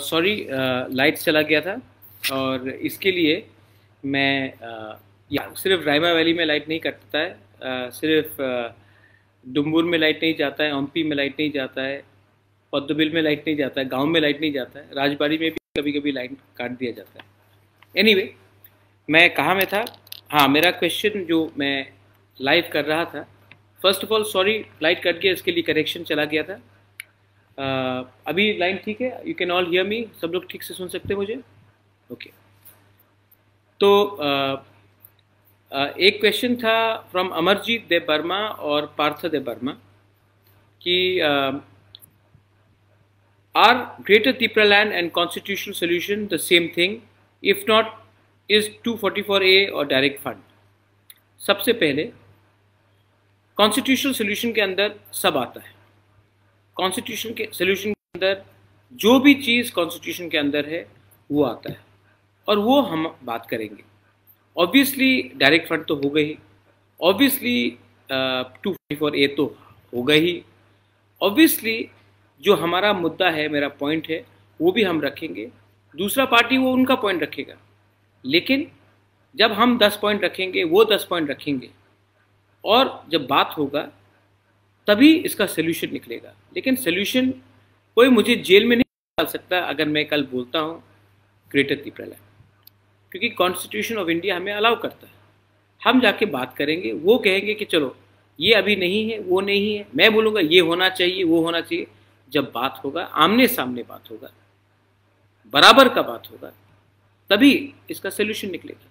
Sorry light चला गया था और इसके लिए मैं uh, या सिर्फ़ रायमा वैली में लाइट नहीं कटता है uh, सिर्फ़ डुम्बुर में लाइट नहीं जाता है ओम्पी में लाइट नहीं जाता है पद्मबिल में लाइट नहीं जाता है गाँव में लाइट नहीं जाता है राजबाड़ी में भी कभी कभी लाइट काट दिया जाता है। एनीवे anyway, मैं कहाँ में था? हाँ मेरा क्वेश्चन जो मैं लाइव कर रहा था first of all sorry light cut गया इसके लिए करेक्शन चला गया था। Uh, अभी लाइन ठीक है you can all hear me सब लोग ठीक से सुन सकते मुझे? Okay okay. तो uh, uh, एक क्वेश्चन था फ्रॉम अमरजीत देव वर्मा और पार्थ देव वर्मा कि are greater Tipra land and constitutional solution the same thing if not is 244 A और डायरेक्ट फंड सबसे पहले कॉन्स्टिट्यूशनल सोल्यूशन के अंदर सब आता है। कॉन्स्टिट्यूशन के सोल्यूशन के अंदर, जो भी चीज़ कॉन्स्टिट्यूशन के अंदर है, वो आता है। और वो हम बात करेंगे। ऑब्वियसली डायरेक्ट फंड तो हो। गई obviously two forty four A तो होगा ही। ऑब्वियसली जो हमारा मुद्दा है, मेरा पॉइंट है, वो भी हम रखेंगे। दूसरा पार्टी वो उनका पॉइंट रखेगा। लेकिन, जब हम दस पॉइंट रखेंगे, वो दस पॉइंट रखेंगे। और जब बात होगा तभी इसका सोल्यूशन निकलेगा। लेकिन सोल्यूशन कोई मुझे जेल में नहीं डाल सकता अगर मैं कल बोलता हूँ ग्रेटर तिप्रला क्योंकि कॉन्स्टिट्यूशन ऑफ़ इंडिया हमें अलाउ करता है। हम जाके बात करेंगे, वो कहेंगे कि चलो, ये अभी नहीं है, वो नहीं है, मैं बोलूँगा, ये होना चाहिए, वो होना चाहिए। जब बात होगा आमने सामने बात होगा, बराबर का बात होगा, तभी इसका सोल्यूशन निकलेगा।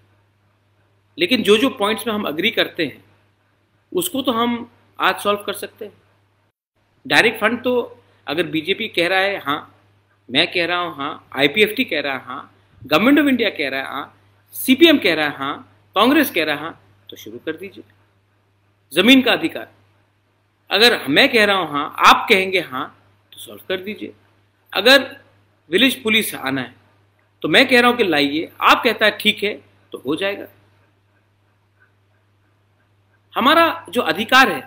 लेकिन जो जो पॉइंट्स में हम अग्री करते हैं, उसको तो हम आज सॉल्व कर सकते हैं। डायरेक्ट फंड तो अगर बीजेपी कह रहा है हाँ मैं कह रहा हूँ हाँ आईपीएफटी कह रहा है हाँ गवर्नमेंट ऑफ़ इंडिया कह रहा है हाँ सीपीएम कह रहा है हाँ कांग्रेस कह रहा है हाँ तो शुरू कर दीजिए। ज़मीन का अधिकार। अगर मैं कह रहा हूँ हाँ आप कहेंगे हाँ तो सॉल्व कर दीजिए। अगर विलेज पुलिस आना है तो मैं कह रहा हूँ कि लाइए, आप कहता है ठीक है तो हो जाएगा। हमारा जो अधिकार है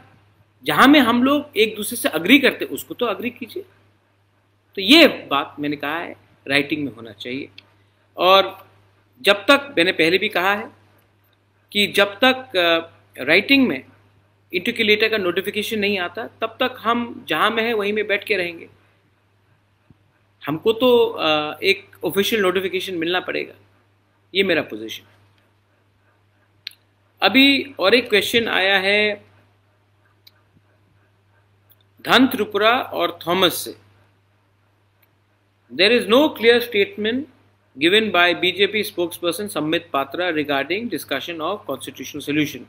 जहाँ में हम लोग एक दूसरे से अग्री करते, उसको तो अग्री कीजिए। तो ये बात मैंने कहा है राइटिंग में होना चाहिए। और जब तक मैंने पहले भी कहा है कि जब तक राइटिंग में इंटिकुलेटर का नोटिफिकेशन नहीं आता, तब तक हम जहाँ में है, वहीं में बैठ के रहेंगे। हमको तो एक ऑफिशियल नोटिफिकेशन मिलना पड़ेगा। ये मेरा पोजीशन अभी और एक क्वेश्चन आया है धन त्रिपुरा और थॉमस से there is no clear statement given by BJP spokesperson Sambit Patra regarding discussion of constitutional solution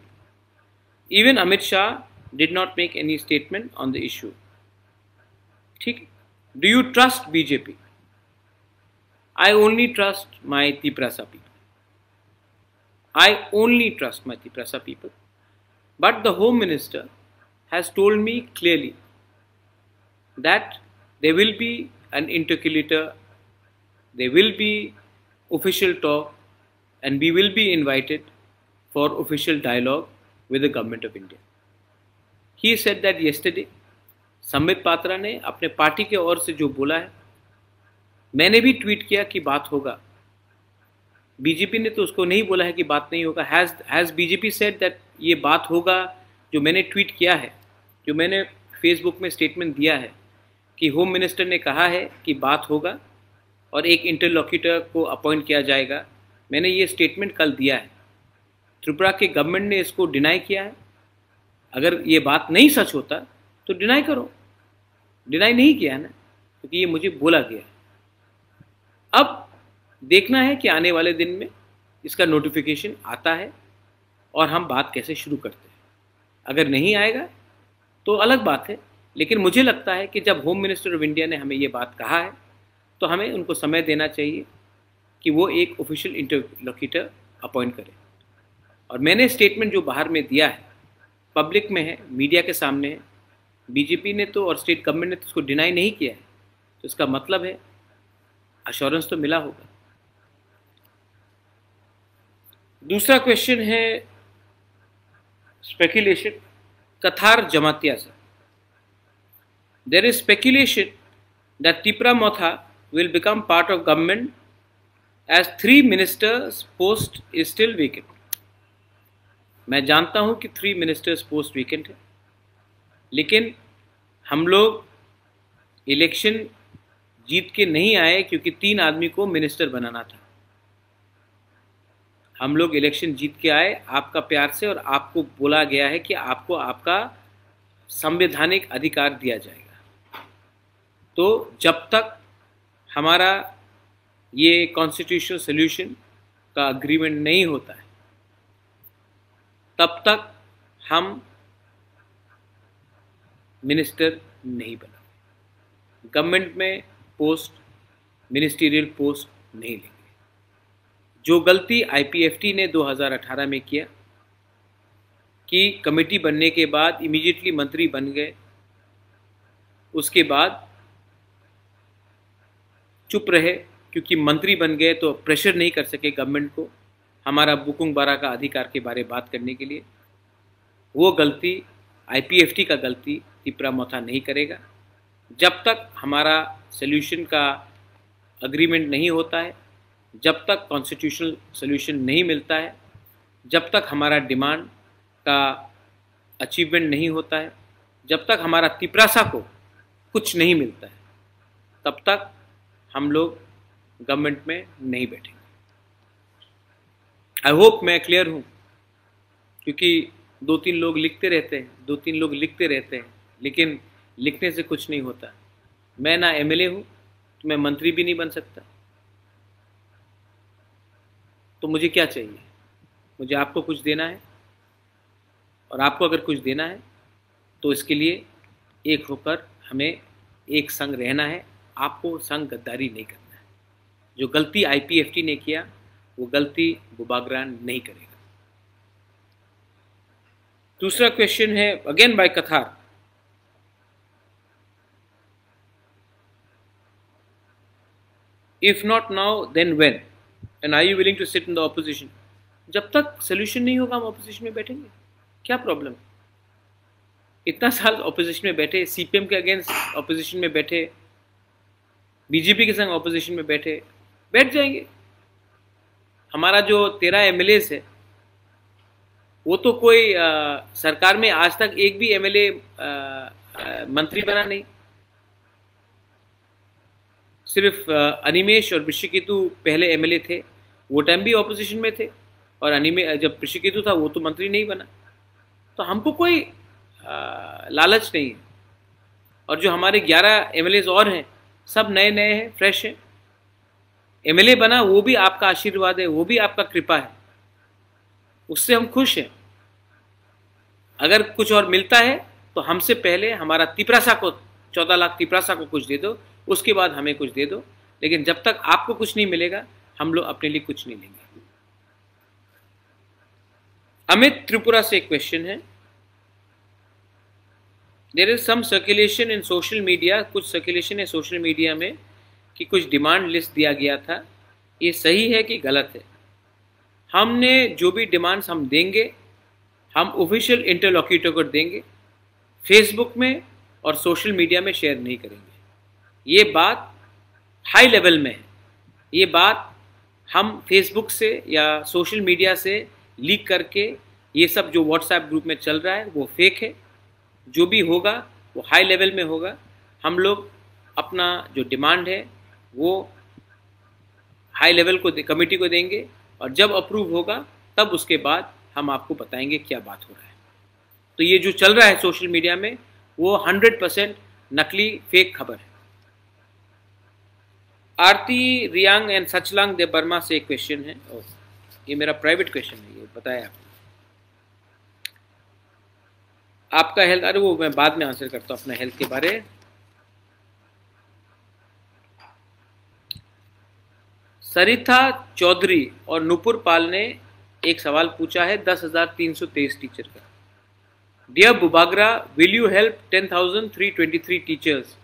even Amit Shah did not make any statement on the issue ठीक है Do you trust BJP? I only trust my Tiprasa people. I only trust my Tiprasa people. But the Home Minister has told me clearly that there will be an interlocutor, there will be official talk, and we will be invited for official dialogue with the government of India. He said that yesterday Sambit Patra ने अपने party के ओर से जो बोला है मैंने भी tweet किया कि बात होगा बीजेपी ने तो उसको नहीं बोला है कि बात नहीं होगा has has BJP said that ये बात होगा जो मैंने ट्वीट किया है जो मैंने फेसबुक में स्टेटमेंट दिया है कि होम मिनिस्टर ने कहा है कि बात होगा और एक इंटरलॉक्यूटर को अपॉइंट किया जाएगा। मैंने ये स्टेटमेंट कल दिया है। त्रिपुरा के गवर्नमेंट ने इसको डिनाई किया है। अगर ये बात नहीं सच होता तो डिनाई करो। डिनाई नहीं किया है ना, क्योंकि ये मुझे बोला गया अब देखना है कि आने वाले दिन में इसका नोटिफिकेशन आता है और हम बात कैसे शुरू करते हैं। अगर नहीं आएगा तो अलग बात है। लेकिन मुझे लगता है कि जब होम मिनिस्टर ऑफ़ इंडिया ने हमें ये बात कहा है तो हमें उनको समय देना चाहिए कि वो एक ऑफिशियल इंटरलोकेटर अपॉइंट करें। और मैंने स्टेटमेंट जो बाहर में दिया है पब्लिक में है मीडिया के सामने है बीजेपी ने तो और स्टेट गवर्नमेंट ने तो उसको डिनाई नहीं किया है। तो इसका मतलब है अश्योरेंस तो मिला होगा। दूसरा क्वेश्चन है स्पेकुलेशन कथार जमातिया से there is speculation that Tipra Motha will become part of government as three ministers post is still vacant. मैं जानता हूँ कि थ्री मिनिस्टर्स पोस्ट वीकेंड है। लेकिन हम लोग इलेक्शन जीत के नहीं आए क्योंकि तीन आदमी को मिनिस्टर बनाना था। हम लोग इलेक्शन जीत के आए, आपका प्यार से और आपको बोला गया है कि आपको आपका संवैधानिक अधिकार दिया जाएगा। तो जब तक हमारा ये कॉन्स्टिट्यूशनल सोल्यूशन का अग्रीमेंट नहीं होता है, तब तक हम मिनिस्टर नहीं बना। गवर्नमेंट में पोस्ट मिनिस्टीरियल पोस्ट नहीं लेंगे। जो गलती आईपीएफटी ने 2018 में किया, कि कमेटी बनने के बाद इमीडिएटली मंत्री बन गए, उसके बाद चुप रहे, क्योंकि मंत्री बन गए तो प्रेशर नहीं कर सके गवर्नमेंट को हमारा बुकुंग बारा का अधिकार के बारे बात करने के लिए। वो गलती आईपीएफटी का गलती तिपरा मोथा नहीं करेगा। जब तक हमारा सोल्यूशन का अग्रीमेंट नहीं होता है, जब तक कॉन्स्टिट्यूशनल सोल्यूशन नहीं मिलता है, जब तक हमारा डिमांड का अचीवमेंट नहीं होता है, जब तक हमारा तिपरासा को कुछ नहीं मिलता है, तब तक हम लोग गवर्नमेंट में नहीं बैठेंगे। आई होप मैं क्लियर हूँ, क्योंकि दो तीन लोग लिखते रहते हैं दो तीन लोग लिखते रहते हैं, लेकिन लिखने से कुछ नहीं होता। मैं ना एम एमएलए हूँ तो मैं मंत्री भी नहीं बन सकता। तो मुझे क्या चाहिए? मुझे आपको कुछ देना है, और आपको अगर कुछ देना है तो इसके लिए एक होकर हमें एक संग रहना है आपको संग गद्दारी नहीं करना है। जो गलती आईपीएफटी ने किया, वो गलती बुबागरान नहीं करेगा। दूसरा क्वेश्चन है again by Kathar if not now then when and I you willing to sit in the opposition जब तक सोल्यूशन नहीं होगा, हम ऑपोजिशन में बैठेंगे। क्या प्रॉब्लम इतना साल ऑपोजिशन में बैठे सीपीएम के अगेंस्ट ऑपोजिशन में बैठे बीजेपी के संग ऑपोजिशन में बैठे बैठ जाएँगे। हमारा जो तेरह एम है वो तो कोई आ, सरकार में आज तक एक भी एमएलए मंत्री बना नहीं। सिर्फ़ अनिमेश और ऋषिकेतु पहले एमएलए थे वो टाइम भी ऑपोजिशन में थे और अनिमे जब ऋषिकेतु था वो तो मंत्री नहीं बना। तो हमको कोई आ, लालच नहीं है। और जो हमारे 11 एम और हैं सब नए नए हैं फ्रेश हैं। एमएलए बना, वो भी आपका आशीर्वाद है, वो भी आपका कृपा है। उससे हम खुश हैं। अगर कुछ और मिलता है तो हमसे पहले हमारा तिपरासा को, चौदह लाख तिपरासा को कुछ दे दो, उसके बाद हमें कुछ दे दो। लेकिन जब तक आपको कुछ नहीं मिलेगा, हम लोग अपने लिए कुछ नहीं लेंगे। अमित त्रिपुरा से एक क्वेश्चन है। There is some circulation in social media कुछ सर्कुलेशन है सोशल मीडिया में कि कुछ डिमांड लिस्ट दिया गया था। ये सही है कि गलत है? हमने जो भी डिमांड्स हम देंगे, हम ऑफिशियल इंटरलॉक्यूटर को देंगे फेसबुक में और सोशल मीडिया में शेयर नहीं करेंगे। ये बात हाई लेवल में है। ये बात हम फेसबुक से या सोशल मीडिया से लीक करके ये सब जो व्हाट्सएप ग्रुप में चल रहा है, वो फेक है। जो भी होगा, वो हाई लेवल में होगा। हम लोग अपना जो डिमांड है, वो हाई लेवल को कमेटी को देंगे और जब अप्रूव होगा, तब उसके बाद हम आपको बताएँगे क्या बात हो रहा है। तो ये जो चल रहा है सोशल मीडिया में, वो 100 परसेंट नकली फेक खबर है। Aarti Reang and Sachlang they Burma से एक क्वेश्चन है ये मेरा प्राइवेट क्वेश्चन है, ये बताया आपको आपका हेल्थ अरे वो मैं बाद में आंसर करता हूँ अपने हेल्थ के बारे। सरिता चौधरी और नुपुर पाल ने एक सवाल पूछा है दस हज़ार तीन सौ तेईस टीचर का। Dear Bubagra will you help ten thousand three twenty three teachers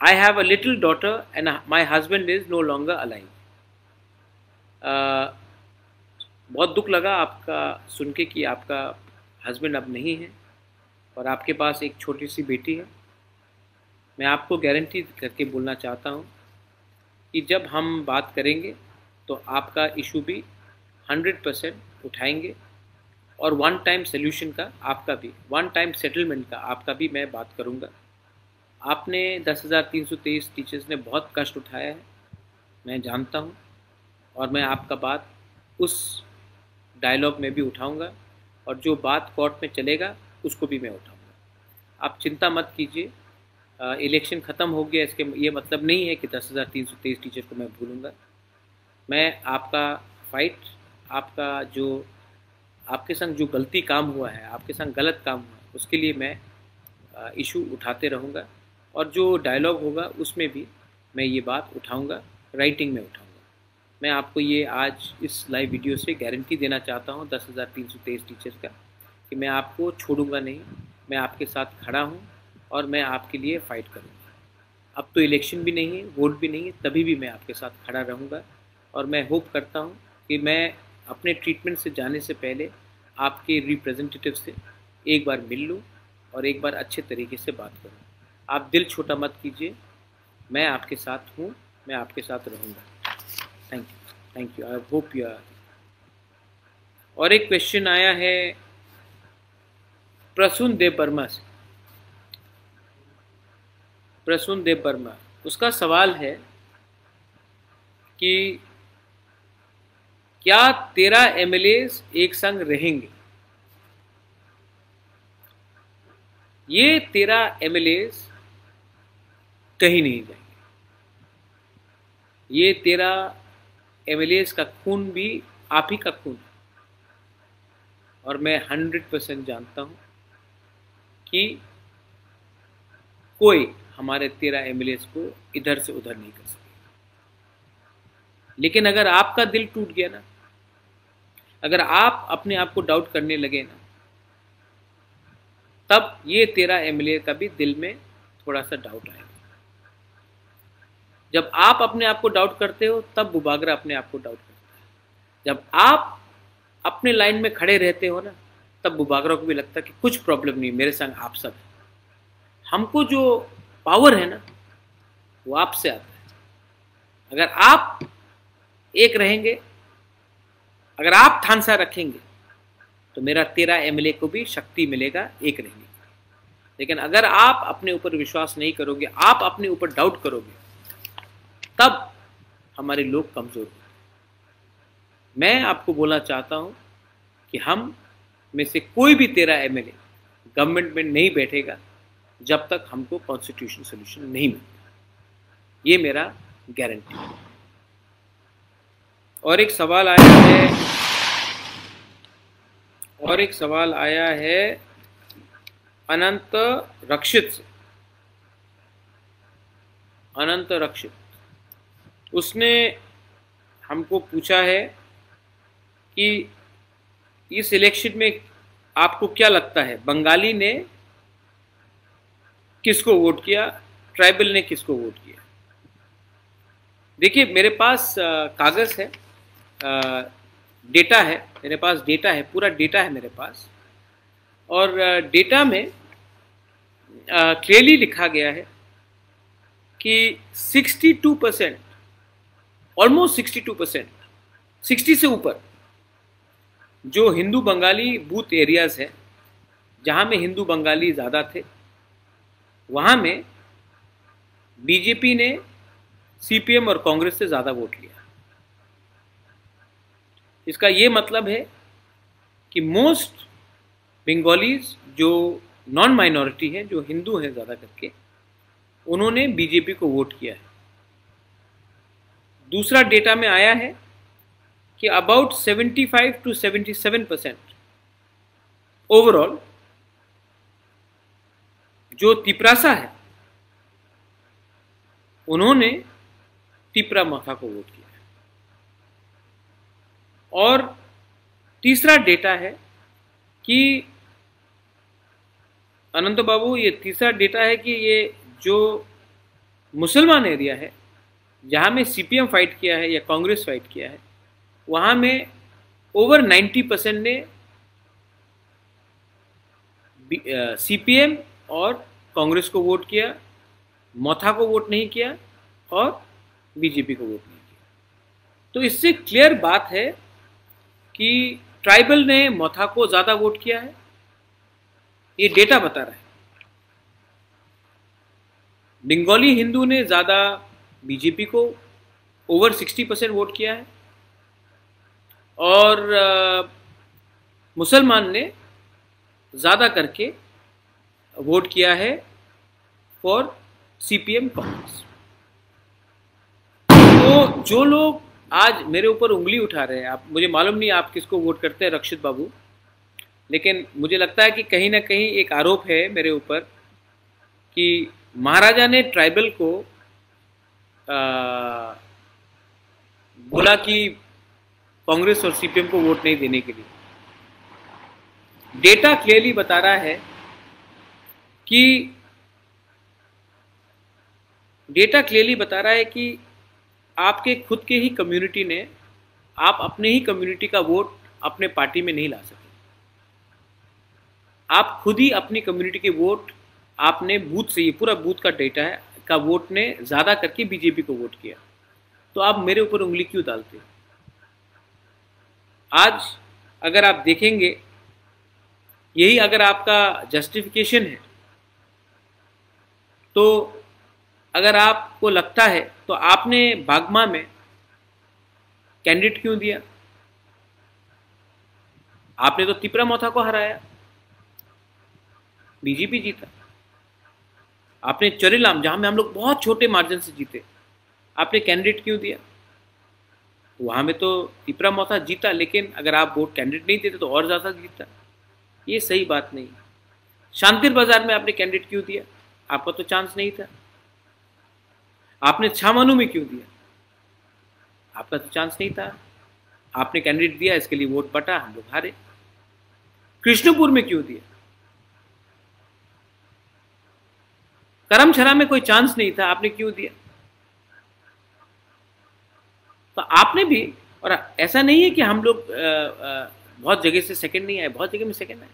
I have a little daughter and my husband is no longer alive बहुत दुख लगा आपका सुन के कि आपका हस्बैंड अब नहीं है। और आपके पास एक छोटी सी बेटी है। मैं आपको गारंटी करके बोलना चाहता हूँ कि जब हम बात करेंगे तो आपका इशू भी 100 परसेंट उठाएँगे और वन टाइम सोल्यूशन का आपका भी वन टाइम सेटलमेंट का आपका भी मैं बात करूँगा। आपने दस हज़ार तीन सौ तेईस टीचर्स ने बहुत कष्ट उठाया है, मैं जानता हूँ और मैं आपका बात उस डायलॉग में भी उठाऊँगा और जो बात कोर्ट में चलेगा उसको भी मैं उठाऊँगा। आप चिंता मत कीजिए। इलेक्शन ख़त्म हो गया, इसके ये मतलब नहीं है कि दस हज़ार तीन सौ तेईस टीचर को मैं भूलूँगा। मैं आपका फाइट आपका जो, आपके संग जो गलती काम हुआ है, आपके संग गलत काम हुआ है, उसके लिए मैं इशू उठाते रहूँगा और जो डायलॉग होगा, उसमें भी मैं ये बात उठाऊँगा राइटिंग में उठाऊँगा। मैं आपको ये आज इस लाइव वीडियो से गारंटी देना चाहता हूँ दस हज़ार तीन सौ तेईस टीचर्स का। कि मैं आपको छोड़ूँगा नहीं, मैं आपके साथ खड़ा हूँ और मैं आपके लिए फ़ाइट करूँगा। अब तो इलेक्शन भी नहीं है वोट भी नहीं है, तभी भी मैं आपके साथ खड़ा रहूँगा और मैं होप करता हूँ कि मैं अपने ट्रीटमेंट से जाने से पहले आपके रिप्रेजेंटेटिव से एक बार मिल लूँ और एक बार अच्छे तरीके से बात करूँ। आप दिल छोटा मत कीजिए, मैं आपके साथ हूँ, मैं आपके साथ रहूँगा। Thank you thank you I hope you are और एक क्वेश्चन आया है प्रसून देव वर्मा से। प्रसून देव वर्मा। उसका सवाल है कि क्या तेरह एम एक संग रहेंगे? ये तेरह एम कहीं नहीं जाएँगे ये तेरह एम का खून भी आप ही का खून है। और मैं हंड्रेड परसेंट जानता हूँ कि कोई हमारे तेरह एम को इधर से उधर नहीं कर सकता लेकिन अगर आपका दिल टूट गया ना, अगर आप अपने आप को डाउट करने लगे ना, तब ये तेरा एमएलए का भी दिल में थोड़ा सा डाउट आएगा। जब आप अपने आप को डाउट करते हो, तब बुबागरा अपने आप को डाउट करता है। जब आप अपने लाइन में खड़े रहते हो ना तब बुबागरा को भी लगता कि कुछ प्रॉब्लम नहीं, मेरे संग आप सब हमको जो पावर है ना, वो आपसे आता है। अगर आप एक रहेंगे, अगर आप थानसा रखेंगे तो मेरा तेरह एमएलए को भी शक्ति मिलेगा, एक रहेंगे। लेकिन अगर आप अपने ऊपर विश्वास नहीं करोगे, आप अपने ऊपर डाउट करोगे, तब हमारे लोग कमज़ोर होंगे। मैं आपको बोलना चाहता हूँ कि हम में से कोई भी तेरह एमएलए गवर्नमेंट में नहीं बैठेगा जब तक हमको कॉन्स्टिट्यूशन सोल्यूशन नहीं मिलता। ये मेरा गारंटी है। और एक सवाल आया है, और एक सवाल आया है अनंत रक्षित से। अनंत रक्षित। उसने हमको पूछा है कि इस इलेक्शन में आपको क्या लगता है? बंगाली ने किसको वोट किया? ट्राइबल ने किसको वोट किया? देखिए, मेरे पास कागज़ है डेटा है, मेरे पास डेटा है, पूरा डेटा है मेरे पास। और डेटा में क्लियरली लिखा गया है कि 62 परसेंट ऑलमोस्ट 62 परसेंट सिक्सटी से ऊपर जो हिंदू बंगाली बूथ एरियाज़ है, जहाँ में हिंदू बंगाली ज़्यादा थे, वहाँ में बीजेपी ने सीपीएम और कांग्रेस से ज़्यादा वोट लिया। इसका ये मतलब है कि मोस्ट बंगालीज जो नॉन माइनॉरिटी हैं, जो हिंदू हैं ज़्यादा करके, उन्होंने बीजेपी को वोट किया है। दूसरा डेटा में आया है कि अबाउट 75 टू 77 परसेंट ओवरऑल जो तिपरासा है, उन्होंने तिपरा मखा को वोट किया और तीसरा डेटा है कि अनंत बाबू, ये तीसरा डेटा है कि ये जो मुसलमान एरिया है, जहाँ में सीपीएम फाइट किया है या कांग्रेस फाइट किया है वहाँ में ओवर 90 परसेंट ने सीपीएम और कांग्रेस को वोट किया, मोथा को वोट नहीं किया और बीजेपी को वोट नहीं किया। तो इससे क्लियर बात है कि ट्राइबल ने मोथा को ज़्यादा वोट किया है। ये डेटा बता रहा है। बंगाली हिंदू ने ज़्यादा बीजेपी को ओवर 60 परसेंट वोट किया है। और मुसलमान ने ज़्यादा करके वोट किया है फॉर सीपीएम कांग्रेस। तो जो लोग आज मेरे ऊपर उंगली उठा रहे हैं आप मुझे मालूम नहीं आप किसको वोट करते हैं रक्षित बाबू लेकिन मुझे लगता है कि कहीं ना कहीं एक आरोप है मेरे ऊपर कि महाराजा ने ट्राइबल को आ, बोला कि कांग्रेस और सीपीएम को वोट नहीं देने के लिए। डेटा क्लियरली बता रहा है कि डेटा क्लियरली बता रहा है कि आपके खुद के ही कम्युनिटी ने, आप अपने ही कम्युनिटी का वोट अपने पार्टी में नहीं ला सके। आप खुद ही अपनी कम्युनिटी के वोट, आपने बूथ से, ये पूरा बूथ का डेटा है, का वोट ने ज़्यादा करके बीजेपी को वोट किया। तो आप मेरे ऊपर उंगली क्यों डालते? आज अगर आप देखेंगे, यही अगर आपका जस्टिफिकेशन है तो अगर आपको लगता है तो आपने बागमा में कैंडिडेट क्यों दिया? आपने तो तिपरा मोथा को हराया बीजेपी जीता। आपने चरिलाम, जहाँ में हम लोग बहुत छोटे मार्जिन से जीते, आपने कैंडिडेट क्यों दिया? वहाँ में तो तिपरा मोथा जीता, लेकिन अगर आप वोट कैंडिडेट नहीं देते तो और ज़्यादा जीता। ये सही बात नहीं शांतिर बाज़ार में आपने कैंडिडेट क्यों दिया? आपका तो चांस नहीं था। आपने छामानू में क्यों दिया? आपका तो चांस नहीं था। आपने कैंडिडेट दिया, इसके लिए वोट बटा, हम लोग हारे। कृष्णपुर में क्यों दिया? करमछरा में कोई चांस नहीं था, आपने क्यों दिया? तो आपने भी, और ऐसा नहीं है कि हम लोग बहुत जगह से सेकंड नहीं आए, बहुत जगह में सेकंड आए।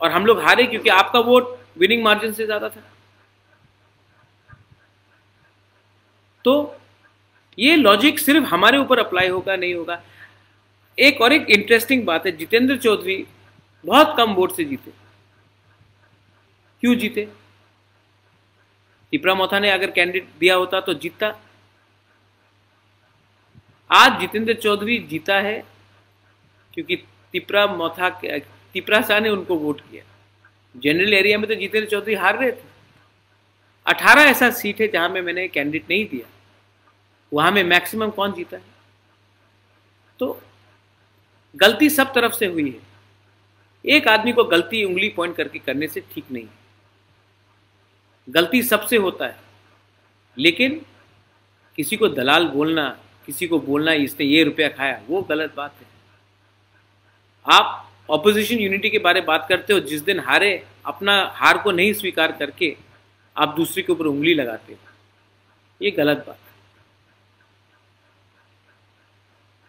और हम लोग हारे क्योंकि आपका वोट विनिंग मार्जिन से ज़्यादा था। तो ये लॉजिक सिर्फ़ हमारे ऊपर अप्लाई होगा, नहीं होगा। एक और एक इंटरेस्टिंग बात है, जितेंद्र चौधरी बहुत कम वोट से जीते। क्यों जीते? टिपरा मोथा ने अगर कैंडिडेट दिया होता तो जीतता। आज जितेंद्र चौधरी जीता है, क्योंकि तिपरा मोथा तिपरा शाह ने उनको वोट किया। जनरल एरिया में तो जितेंद्र चौधरी हार रहे थे। अठारह ऐसा सीट है जहाँ में मैंने कैंडिडेट नहीं दिया। वहाँ में मैक्सिमम कौन जीता है? तो गलती सब तरफ़ से हुई है। एक आदमी को गलती उंगली पॉइंट करके करने से ठीक नहीं है। गलती सबसे होता है। लेकिन किसी को दलाल बोलना किसी को बोलना इसने ये रुपया खाया, वो गलत बात है। आप ऑपोजिशन यूनिटी के बारे में बात करते हो, जिस दिन हारे, अपना हार को नहीं स्वीकार करके आप दूसरे के ऊपर उंगली लगाते हो। ये गलत बात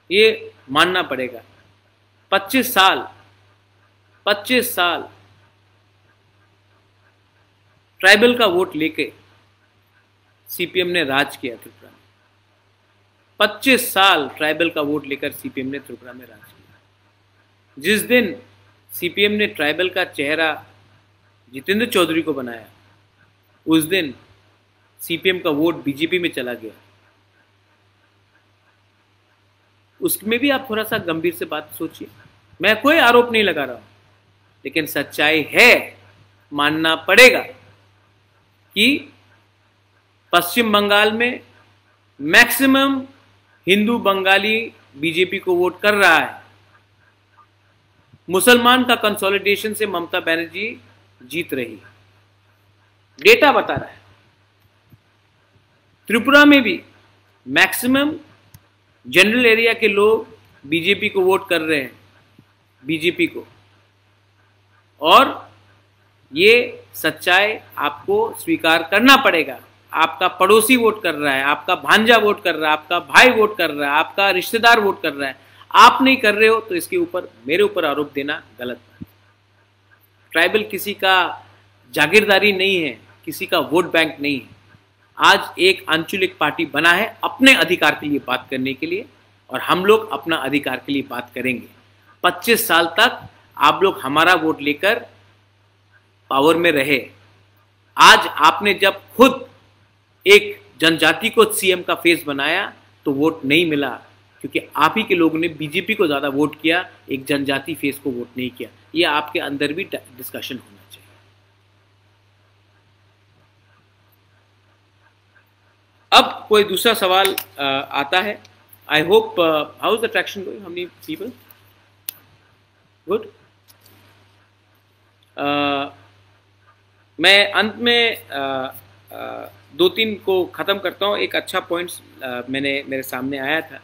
ये मानना पड़ेगा। 25 साल 25 साल ट्राइबल का वोट लेके सीपीएम ने राज किया त्रिपुरा 25 साल ट्राइबल का वोट लेकर सीपीएम ने त्रिपुरा में राज किया। जिस दिन सीपीएम ने ट्राइबल का चेहरा जितेंद्र चौधरी को बनाया, उस दिन सीपीएम का वोट बीजेपी में चला गया। उसमें भी आप थोड़ा सा गंभीर से बात सोचिए। मैं कोई आरोप नहीं लगा रहा हूँ, लेकिन सच्चाई है, मानना पड़ेगा कि पश्चिम बंगाल में मैक्सिमम हिंदू, बंगाली, बीजेपी को वोट कर रहा है। मुसलमान का कंसोलिडेशन से ममता बनर्जी जीत रही। डेटा बता रहा है। त्रिपुरा में भी मैक्सिमम जनरल एरिया के लोग बीजेपी को वोट कर रहे हैं। बीजेपी को। और ये सच्चाई आपको स्वीकार करना पड़ेगा। आपका पड़ोसी वोट कर रहा है, आपका भांजा वोट कर रहा है, आपका भाई वोट कर रहा है, आपका रिश्तेदार वोट कर रहा है, आप नहीं कर रहे हो तो इसके ऊपर मेरे ऊपर आरोप देना गलत ट्राइबल किसी का जागीरदारी नहीं है, किसी का वोट बैंक नहीं है। आज एक आंचलिक पार्टी बना है अपने अधिकार के लिए बात करने के लिए और हम लोग अपना अधिकार के लिए बात करेंगे। 25 साल तक आप लोग हमारा वोट लेकर पावर में रहे। आज आपने जब खुद एक जनजाति को सीएम का फेस बनाया तो वोट नहीं मिला क्योंकि आप ही के लोगों ने बीजेपी को ज़्यादा वोट किया एक जनजाति फेस को वोट नहीं किया। ये आपके अंदर भी डिस्कशन होना चाहिए। अब कोई दूसरा सवाल आता है। I hope how is the traction going how many people good मैं अंत में आ, आ, दो तीन को ख़त्म करता हूँ। एक अच्छा पॉइंट्स मैंने, मेरे सामने आया था।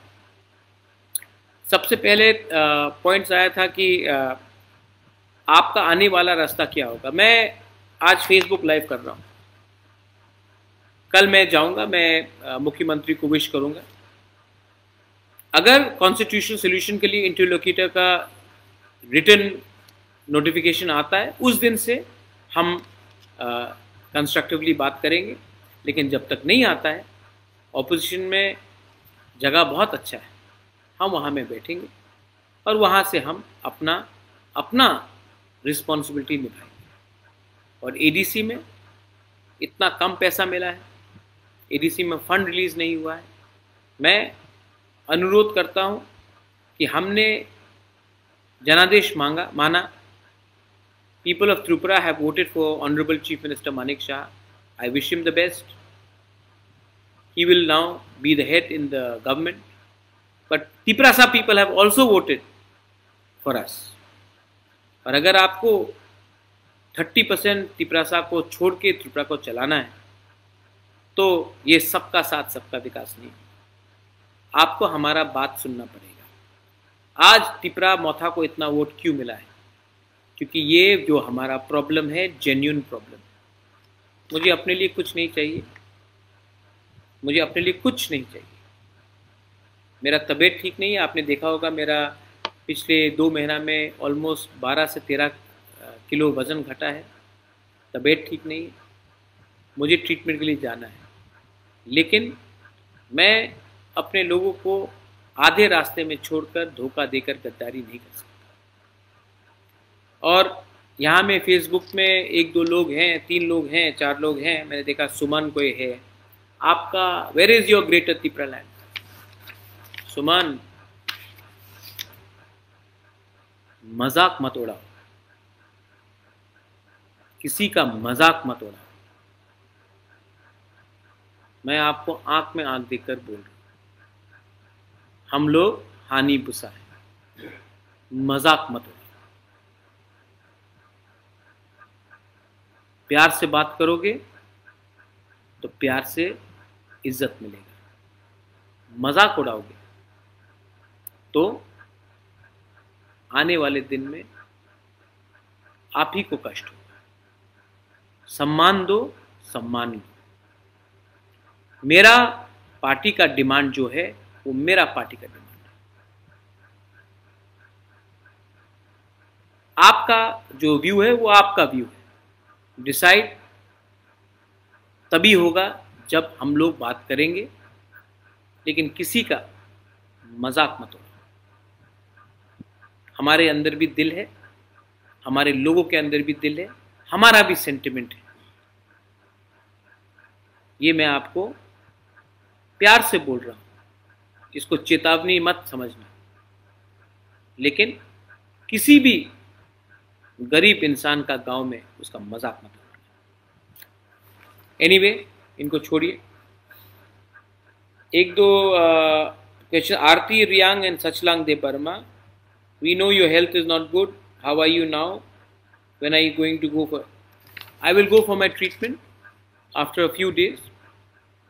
सबसे पहले पॉइंट्स आया था कि आपका आने वाला रास्ता क्या होगा? मैं आज फेसबुक लाइव कर रहा हूँ। कल मैं जाऊँगा, मैं मुख्यमंत्री को विश करूँगा। अगर कॉन्स्टिट्यूशन सोल्यूशन के लिए इंटरलोकेटर का रिटर्न नोटिफिकेशन आता है, उस दिन से हम कंस्ट्रक्टिवली बात करेंगे। लेकिन जब तक नहीं आता है ऑपोजिशन में जगह बहुत अच्छा है। हम वहाँ में बैठेंगे और वहाँ से हम अपना अपना रिस्पॉन्सिबिलिटी निभाएँगे। और एडीसी में इतना कम पैसा मिला है। एडीसी में फ़ंड रिलीज़ नहीं हुआ है। मैं अनुरोध करता हूँ कि हमने जनादेश मांगा, माना people of Tripura have voted for honourable chief minister Manik Saha I wish him the best he will now be the head in the government. But Tiprasa people have also voted for us. और अगर आपको 30 percent Tiprasa को छोड़ के त्रिपुरा को चलाना है तो ये सबका साथ सबका विकास नहीं आपको हमारा बात सुनना पड़ेगा। आज तिपरा मोथा को इतना वोट क्यों मिला है? क्योंकि ये जो हमारा प्रॉब्लम है जेन्यून प्रॉब्लम मुझे अपने लिए कुछ नहीं चाहिए। मुझे अपने लिए कुछ नहीं चाहिए। मेरा तबीयत ठीक नहीं है। आपने देखा होगा मेरा पिछले दो महीना में ऑलमोस्ट 12 से 13 किलो वज़न घटा है। तबीयत ठीक नहीं है। मुझे ट्रीटमेंट के लिए जाना है। लेकिन मैं अपने लोगों को आधे रास्ते में छोड़कर धोखा देकर गद्दारी नहीं कर सकता। और यहाँ में फेसबुक में एक दो लोग हैं, तीन लोग हैं, चार लोग हैं, मैंने देखा सुमन कोई है। आपका where is your greater Tipra land Suman, मज़ाक मत उड़ाओ। किसी का मज़ाक मत उड़ाओ। मैं आपको आँख में आँख देकर बोल रहा हूँ। हम लोग हानि बुसा है। मज़ाक मत प्यार से बात करोगे तो प्यार से इज़्ज़त मिलेगी। मज़ाक उड़ाओगे। तो आने वाले दिन में आप ही को कष्ट होगा। सम्मान दो, सम्मान लो। मेरा पार्टी का डिमांड जो है, वो मेरा पार्टी का डिमांड है। आपका जो व्यू है, वो आपका व्यू है। डिसाइड तभी होगा जब हम लोग बात करेंगे, लेकिन किसी का मज़ाक मत हो हमारे अंदर भी दिल है, हमारे लोगों के अंदर भी दिल है, हमारा भी सेंटिमेंट है। ये मैं आपको प्यार से बोल रहा हूँ, इसको चेतावनी मत समझना। लेकिन किसी भी गरीब इंसान का गाँव में उसका मज़ाक मत एनी anyway, इनको छोड़िए। एक दो question Aarti Riang and Sachlang Debbarma. We know your health is not good how are you now when I going to go for I will go for my treatment after a few days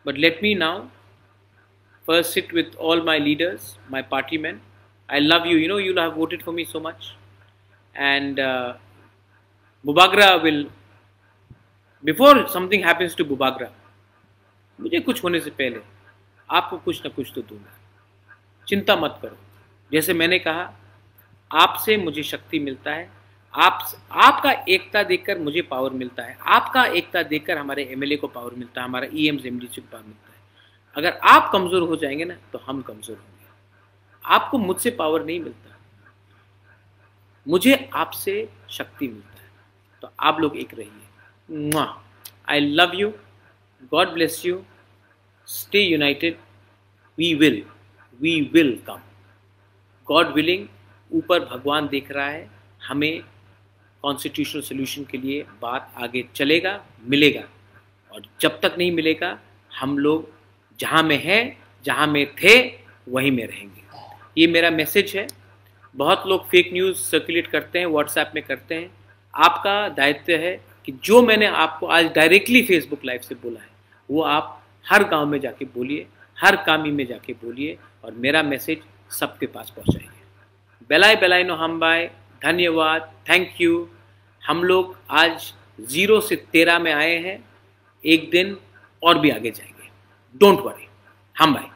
but let me now first sit with all my leaders, my party men. I love you. You know, you have voted for me so much. And uh, Bubagra will before something happens to Bubagra मुझे कुछ होने से पहले आपको कुछ ना कुछ तो दूँगा। चिंता मत करो। जैसे मैंने कहा आपसे मुझे शक्ति मिलता है। आप आपका एकता देखकर मुझे पावर मिलता है। आपका एकता देखकर हमारे एमएलए को पावर मिलता है। हमारा ई एम को पावर मिलता है। अगर आप कमज़ोर हो जाएँगे ना तो हम कमज़ोर होंगे। आपको मुझसे पावर नहीं मिलता। मुझे आपसे शक्ति मिलता है। तो आप लोग एक रहिए। I love you God bless you stay united we will we will come God willing ऊपर भगवान देख रहा है। हमें कॉन्स्टिट्यूशनल सोल्यूशन के लिए बात आगे चलेगा, मिलेगा। और जब तक नहीं मिलेगा, हम लोग जहाँ में हैं, जहाँ में थे, वहीं में रहेंगे। ये मेरा मैसेज है। बहुत लोग फेक न्यूज़ सर्कुलेट करते हैं व्हाट्सएप में करते हैं। आपका दायित्व है कि जो मैंने आपको आज डायरेक्टली फेसबुक लाइव से बोला है, वो आप हर गाँव में जाके बोलिए, हर कामी में जाके बोलिए और मेरा मैसेज सबके पास पहुंचाइए। बेलाय बेलाय नो हम बाय धन्यवाद थैंक यू हम लोग आज ज़ीरो से तेरह में आए हैं, एक दिन और भी आगे जाएँगे। डोंट वरी हम भाई